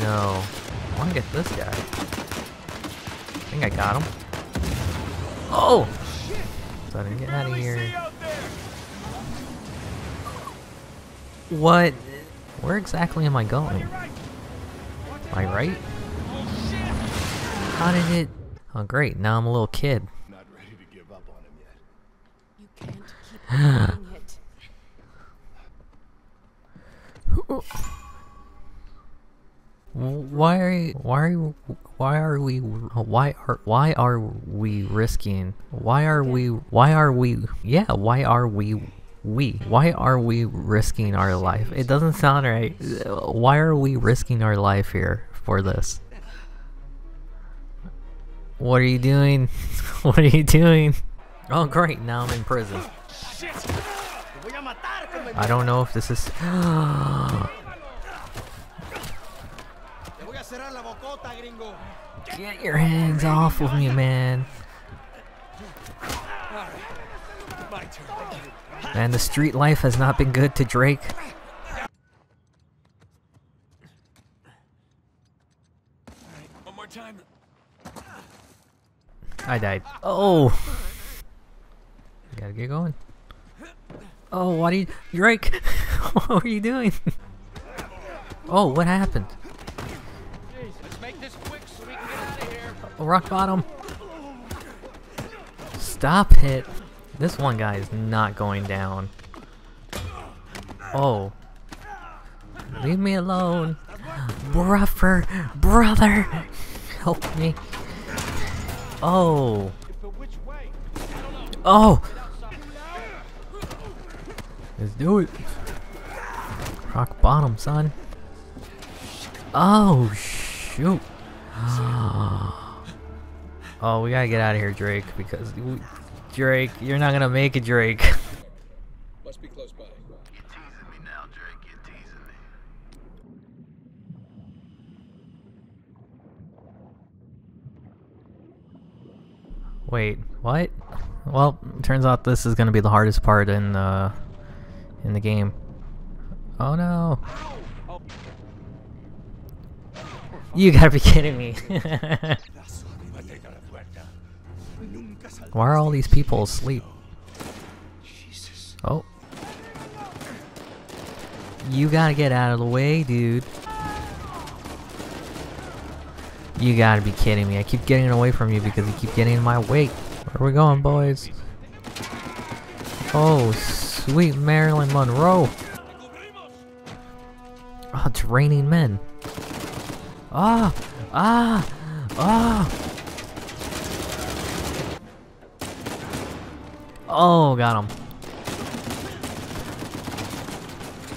no. I wanna get this guy. I think I got him. Oh! So I didn't get out of here. What? Where exactly am I going? Am I right? How did it... Oh great, now I'm a little kid. Not ready to give up on him yet. You can't keep doing it. Why are you, why are you, why are we why are why are we risking why are we why are we yeah why are we we why are we risking our life? It doesn't sound right. Why are we risking our life here for this? What are you doing? What are you doing? Oh great. Now I'm in prison. I don't know if this is Get your hands off of me, man. Man, the street life has not been good to Drake. One more time. I died. Oh! gotta get going. Oh, what are you- Drake! what are you doing? oh, what happened? Rock bottom. Stop it. This one guy is not going down. Oh. Leave me alone. Bruffer. Brother. Help me. Oh. Oh. Let's do it. Rock bottom, son. Oh, shoot. Oh, we gotta get out of here, Drake, because we, Drake, you're not gonna make it, Drake. Must be close by. You're teasing me now, Drake. You're teasing me. Wait, what? Well, turns out this is gonna be the hardest part in the in the game. Oh no! You gotta be kidding me! Why are all these people asleep? Oh. You gotta get out of the way, dude. You gotta be kidding me. I keep getting away from you because you keep getting in my way. Where are we going, boys? Oh, sweet Marilyn Monroe. Oh, it's raining men. Ah! Ah! Ah! Oh, got him.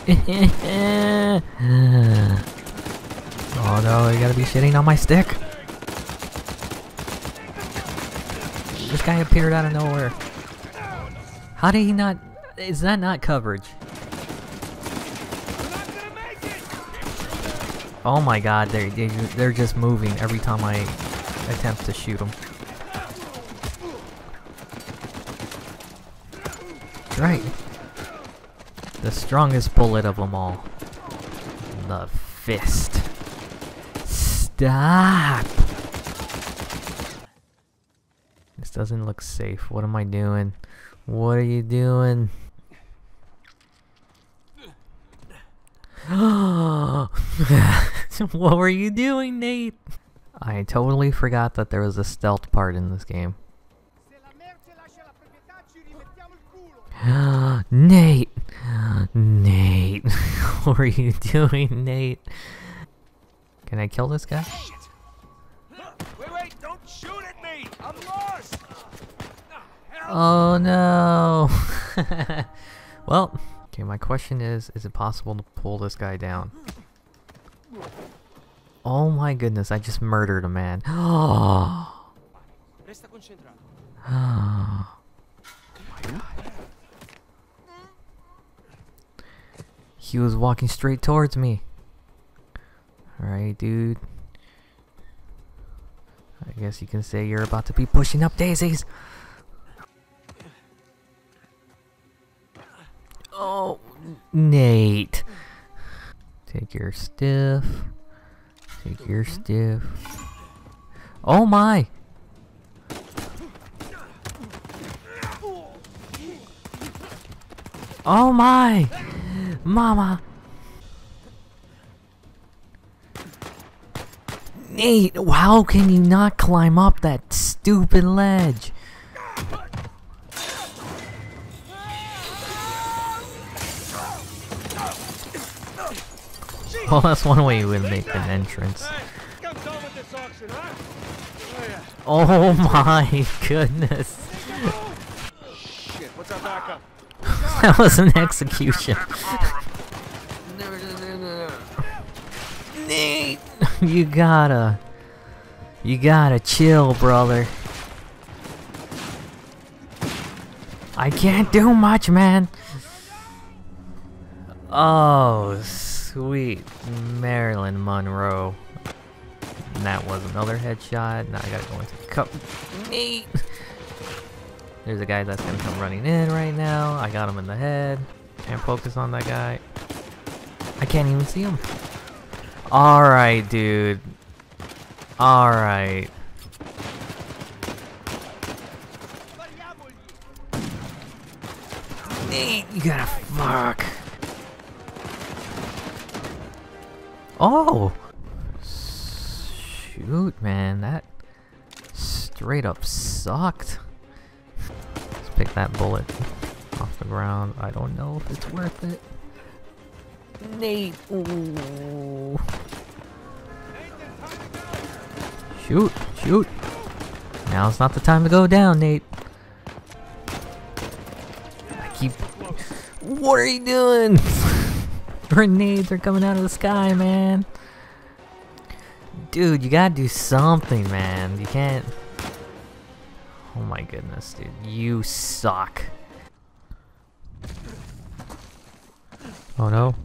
oh no, you gotta be shitting on my stick. This guy appeared out of nowhere. How did he not... Is that not coverage? Oh my god, they're, they- they're just moving every time I attempt to shoot them. Right. The strongest bullet of them all. The fist. Stop! This doesn't look safe. What am I doing? What are you doing? what were you doing, Nate? I totally forgot that there was a stealth part in this game. Nate! Nate! what are you doing, Nate? Can I kill this guy? Wait, wait, don't shoot at me! I'm lost! Oh no! well, okay, my question is, is it possible to pull this guy down? Oh my goodness, I just murdered a man. Oh! He was walking straight towards me. Alright, dude. I guess you can say you're about to be pushing up daisies. Oh, Nate. Take your stiff. Take your stiff. Oh my! Oh my! Mama! Nate, how can you not climb up that stupid ledge? Well, that's one way you would make an entrance. Hey, I'm done with this auction, huh? Oh. Oh my goodness. Shit, what's our backup? that was an execution. Nate, you gotta, you gotta chill, brother. I can't do much, man. Oh, sweet Marilyn Monroe. That was another headshot. Now I gotta go into the cup. Nate. There's a guy that's gonna come running in right now. I got him in the head. Can't focus on that guy. I can't even see him. Alright, dude. Alright. You gotta fuck. Oh! Shoot, man, that straight up sucked. Let's pick that bullet off the ground. I don't know if it's worth it. Nate, ooh. Shoot, shoot. Now's not the time to go down, Nate. I keep. What are you doing? Grenades are coming out of the sky, man. Dude, you gotta do something, man. You can't. Oh my goodness, dude. You suck. Oh no.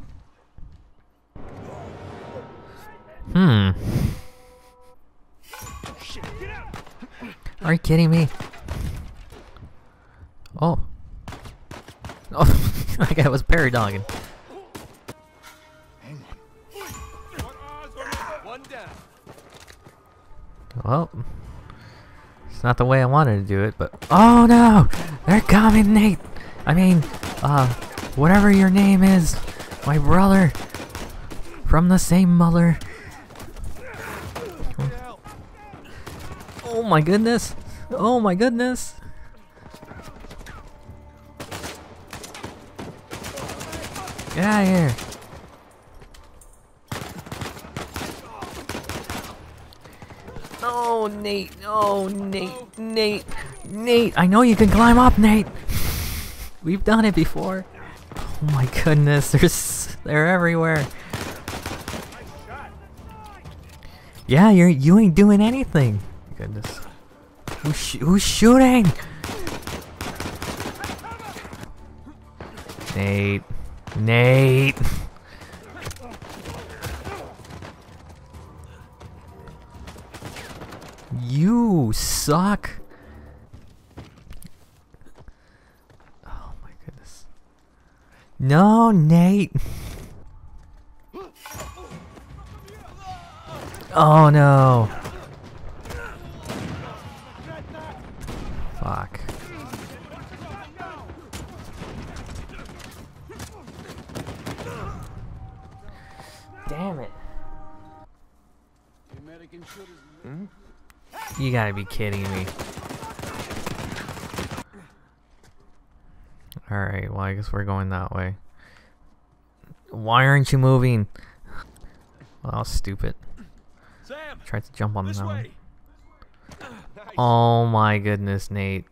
Hmm. Are you kidding me? Oh. Oh, that guy was parry dogging. Well, it's not the way I wanted to do it, but oh no, they're coming, Nate. I mean, uh, whatever your name is, my brother from the same mother. Oh my goodness! Oh my goodness! Get out of here! No, Nate. No, Nate. Nate. Nate. I know you can climb up, Nate. We've done it before. Oh my goodness. There's they're everywhere. Yeah, you're you ain't doing anything. Goodness. Who's, sh who's shooting? Nate. Nate. You suck. Oh my goodness. No, Nate. Oh no. Fuck. Damn it. You gotta be kidding me. Alright, well I guess we're going that way. Why aren't you moving? Well, that was stupid. Sam, Tried to jump on this that one. way. Nice. Oh my goodness, Nate.